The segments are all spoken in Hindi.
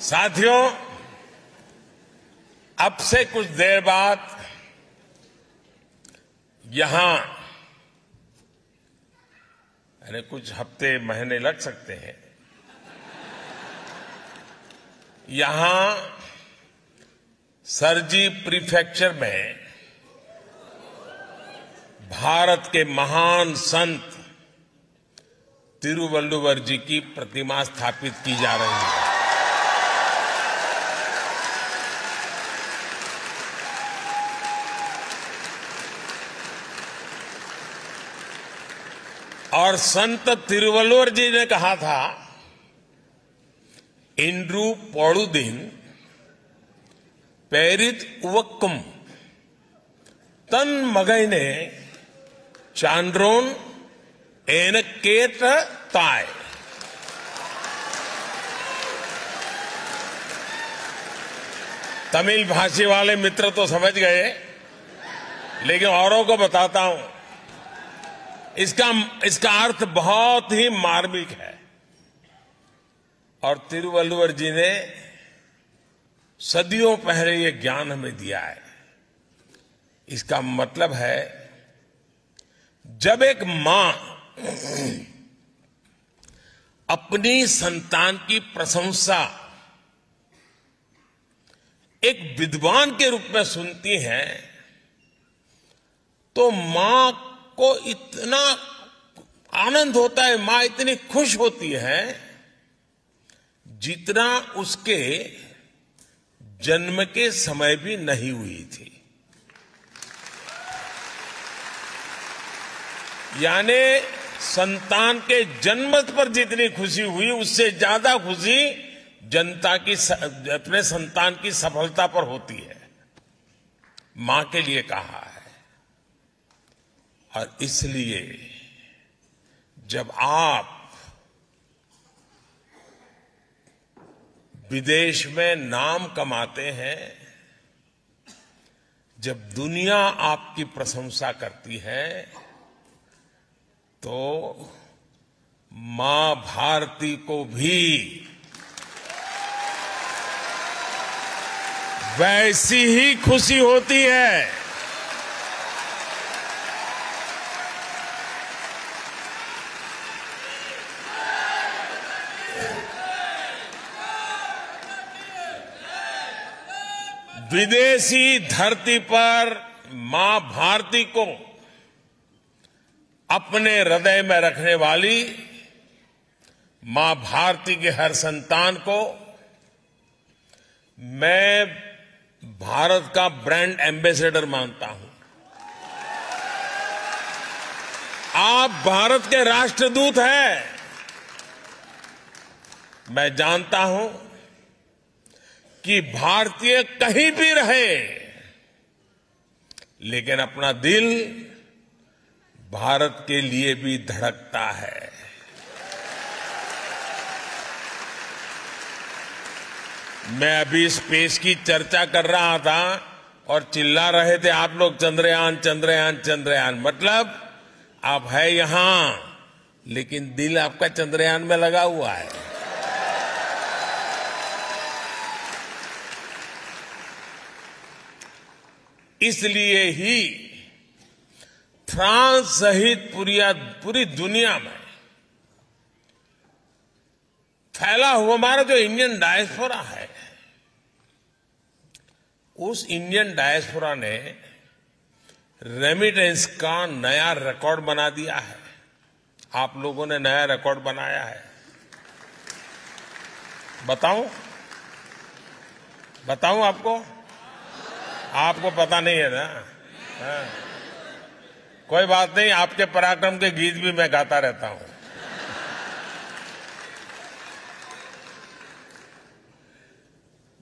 साथियों, अब से कुछ देर बाद यहाँ यानी कुछ हफ़्ते, महीने लग सकते हैं। यहाँ सरजी प्रीफेक्चर में भारत के महान संत तिरुवल्लुवर जी की प्रतिमा स्थापित की जा रही है। और संत तिरुवल्लुवर जी ने कहा था इंड्रू पौड़ुदीन पेरित उवक्कुम। तन मगई ने चांद्रोन एनकेट ताय। तमिल भाषी वाले मित्र तो समझ गए, लेकिन औरों को बताता हूँ। इसका इसका अर्थ बहुत ही मार्मिक है। और तिरुवल्लुवर जी ने सदियों पहले ये ज्ञान हमें दिया है। इसका मतलब है, जब एक माँ अपनी संतान की प्रशंसा एक विद्वान के रूप में सुनती है तो माँ को इतना आनंद होता है, माँ इतनी खुश होती है, जितना उसके जन्म के समय भी नहीं हुई थी। यानी संतान के जन्म पर जितनी खुशी हुई, उससे ज़्यादा खुशी जनता की अपने संतान की सफलता पर होती है। माँ के लिए कहा है। और इसलिए जब आप विदेश में नाम कमाते हैं, जब दुनिया आपकी प्रशंसा करती है तो माँ भारती को भी वैसी ही खुशी होती है। विदेशी धरती पर माँ भारती को अपने हृदय में रखने वाली माँ भारती के हर संतान को मैं भारत का ब्रांड एम्बेसडर मानता हूँ। आप भारत के राष्ट्रदूत हैं। मैं जानता हूँ कि भारतीय कहीं भी रहे, लेकिन अपना दिल भारत के लिए भी धड़कता है। मैं अभी स्पेस की चर्चा कर रहा था और चिल्ला रहे थे आप लोग, चंद्रयान चंद्रयान चंद्रयान। मतलब आप है यहाँ, लेकिन दिल आपका चंद्रयान में लगा हुआ है। इसलिए ही फ्रांस सहित पूरी पूरी दुनिया में फैला हुआ हमारा जो इंडियन डायस्पोरा है, उस इंडियन डायस्पोरा ने रेमिटेंस का नया रिकॉर्ड बना दिया है। आप लोगों ने नया रिकॉर्ड बनाया है। बताऊँ? बताऊँ आपको? आपको पता नहीं है ना हाँ। कोई बात नहीं, आपके पराक्रम के गीत भी मैं गाता रहता हूँ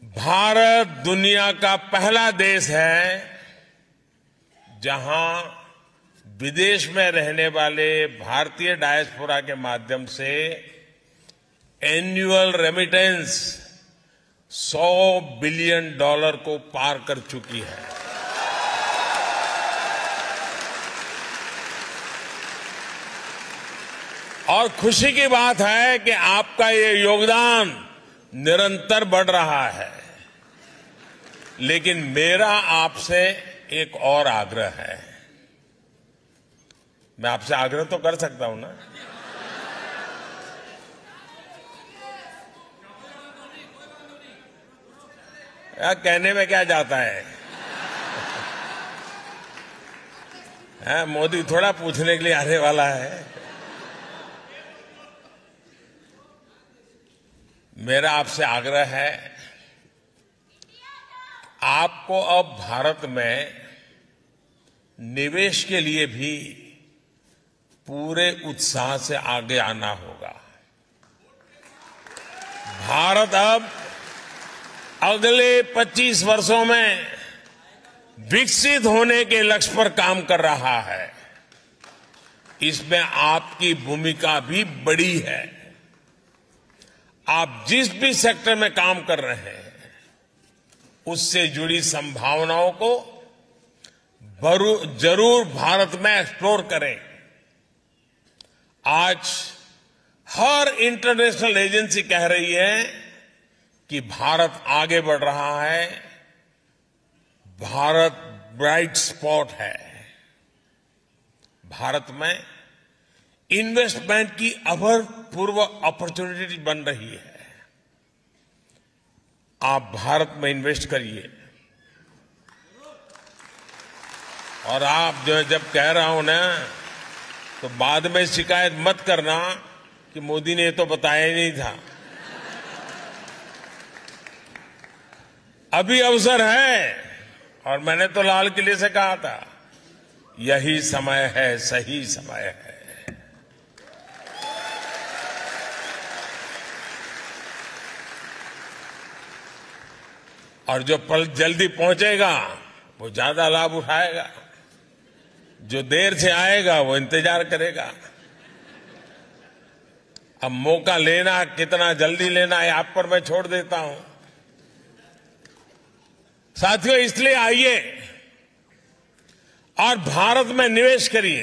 भारत दुनिया का पहला देश है जहाँ विदेश में रहने वाले भारतीय डायस्पोरा के माध्यम से एनुअल रेमिटेंस 100 बिलियन डॉलर को पार कर चुकी है। और खुशी की बात है कि आपका ये योगदान निरंतर बढ़ रहा है। लेकिन मेरा आपसे एक और आग्रह है। मैं आपसे आग्रह तो कर सकता हूँ ना? या कहने में क्या जाता है? है, मोदी थोड़ा पूछने के लिए आने वाला है। मेरा आपसे आग्रह है, आपको अब भारत में निवेश के लिए भी पूरे उत्साह से आगे आना होगा। भारत अब अगले 25 वर्षों में विकसित होने के लक्ष्य पर काम कर रहा है। इसमें आपकी भूमिका भी बड़ी है। आप जिस भी सेक्टर में काम कर रहे हैं, उससे जुड़ी संभावनाओं को ज़रूर भारत में एक्सप्लोर करें। आज हर इंटरनेशनल एजेंसी कह रही है कि भारत आगे बढ़ रहा है, भारत ब्राइट स्पॉट है। भारत में इन्वेस्टमेंट की अभूतपूर्व अपॉर्चुनिटी बन रही है। आप भारत में इन्वेस्ट करिए। और आप जो जब कह रहा हूँ ना तो बाद में शिकायत मत करना कि मोदी ने तो बताया ही नहीं था। अभी अवसर है। और मैंने तो लाल किले से कहा था, यही समय है, सही समय है। और जो पल जल्दी पहुंचेगा, वो ज़्यादा लाभ उठाएगा। जो देर से आएगा, वो इंतज़ार करेगा। अब मौका लेना, कितना जल्दी लेना है आप पर मैं छोड़ देता हूँ। साथियों इसलिए आइए और भारत में निवेश करिए।